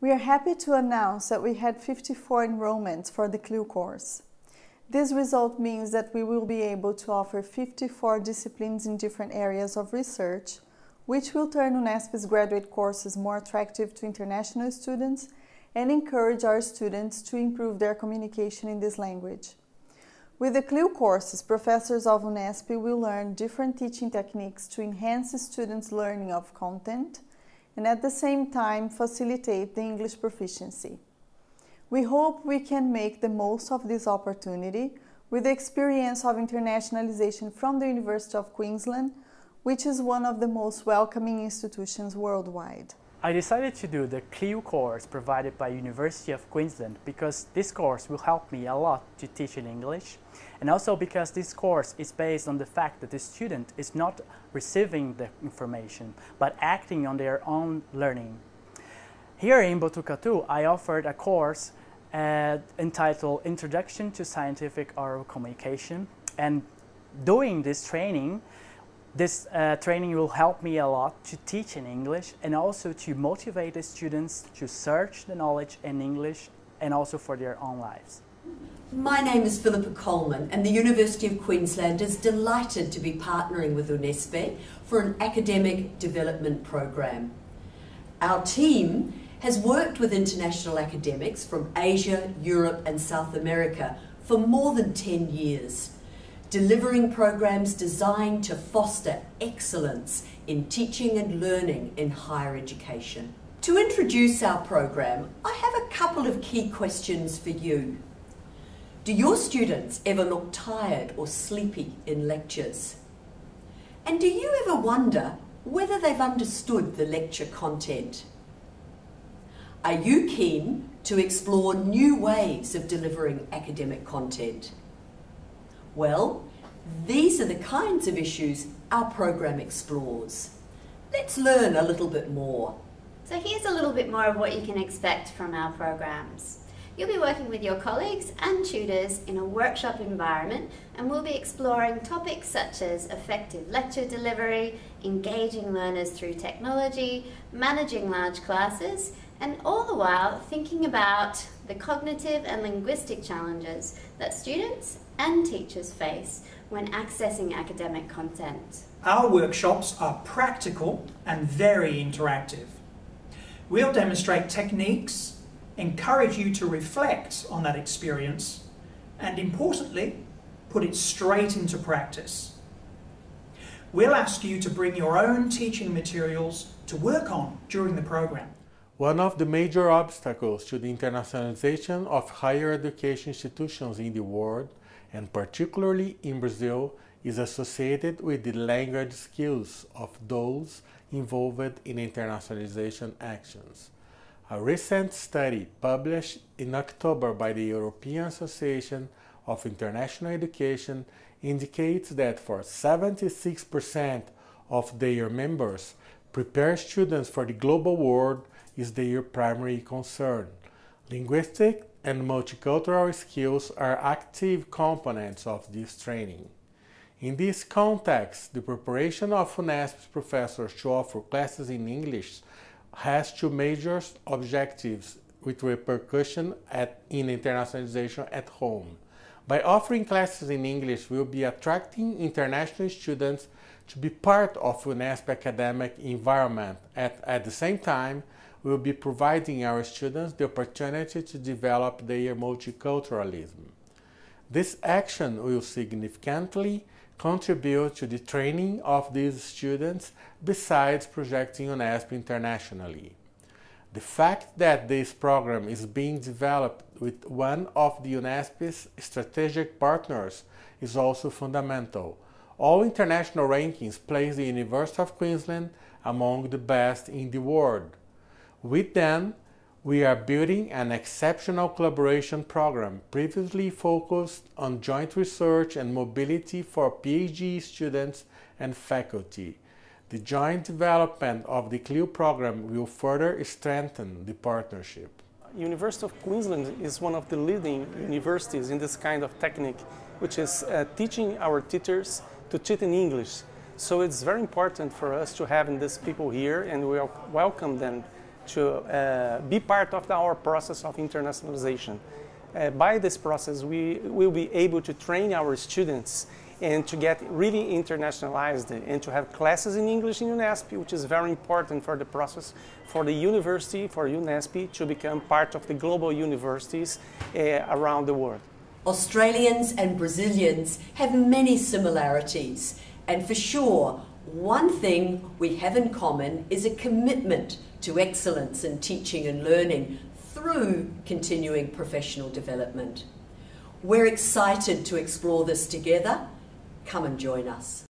We are happy to announce that we had 54 enrollments for the CLIL course. This result means that we will be able to offer 54 disciplines in different areas of research, which will turn UNESP's graduate courses more attractive to international students and encourage our students to improve their communication in this language. With the CLIL courses, professors of UNESP will learn different teaching techniques to enhance students' learning of content and at the same time facilitate the English proficiency. We hope we can make the most of this opportunity with the experience of internationalization from the University of Queensland, which is one of the most welcoming institutions worldwide. I decided to do the CLIL course provided by University of Queensland because this course will help me a lot to teach in English and also because this course is based on the fact that the student is not receiving the information but acting on their own learning. Here in Botucatu, I offered a course uh, entitled Introduction to Scientific Oral Communication and doing this training this uh, training will help me a lot to teach in English and also to motivate the students to search the knowledge in English and also for their own lives. My name is Philippa Coleman and the University of Queensland is delighted to be partnering with UNESP for an academic development program. Our team has worked with international academics from Asia, Europe and South America for more than 10 years, delivering programs designed to foster excellence in teaching and learning in higher education. To introduce our program, I have a couple of key questions for you. Do your students ever look tired or sleepy in lectures? And do you ever wonder whether they've understood the lecture content? Are you keen to explore new ways of delivering academic content? Well, these are the kinds of issues our program explores. Let's learn a little bit more. So here's a little bit more of what you can expect from our programs. You'll be working with your colleagues and tutors in a workshop environment and we'll be exploring topics such as effective lecture delivery, engaging learners through technology, managing large classes, and all the while thinking about the cognitive and linguistic challenges that students and teachers face when accessing academic content. Our workshops are practical and very interactive. We'll demonstrate techniques encourage you to reflect on that experience, and importantly, put it straight into practice. We'll ask you to bring your own teaching materials to work on during the program. One of the major obstacles to the internationalization of higher education institutions in the world, and particularly in Brazil, is associated with the language skills of those involved in internationalization actions. A recent study published in October by the European Association of International Education indicates that for 76% of their members, prepare students for the global world is their primary concern. Linguistic and multicultural skills are active components of this training. In this context, the preparation of UNESP's professors to offer classes in English has two major objectives with repercussion at, in internationalization at home. By offering classes in English, we'll be attracting international students to be part of UNESP academic environment. At, at the same time, we'll be providing our students the opportunity to develop their multiculturalism. This action will significantly contribute to the training of these students besides projecting UNESP internationally. The fact that this program is being developed with one of the UNESP's strategic partners is also fundamental. All international rankings place the University of Queensland among the best in the world. With them, we are building an exceptional collaboration program previously focused on joint research and mobility for PhD students and faculty. The joint development of the CLIL program will further strengthen the partnership. University of Queensland is one of the leading universities in this kind of technique, which is uh, teaching our teachers to teach in English. So it's very important for us to have these people here and we welcome them to uh, be part of our process of internationalization. Uh, by this process, we will be able to train our students and to get really internationalized and to have classes in English in UNESP, which is very important for the process for the university, for UNESP, to become part of the global universities uh, around the world. Australians and Brazilians have many similarities, and for sure, one thing we have in common is a commitment to excellence in teaching and learning through continuing professional development. We're excited to explore this together. Come and join us.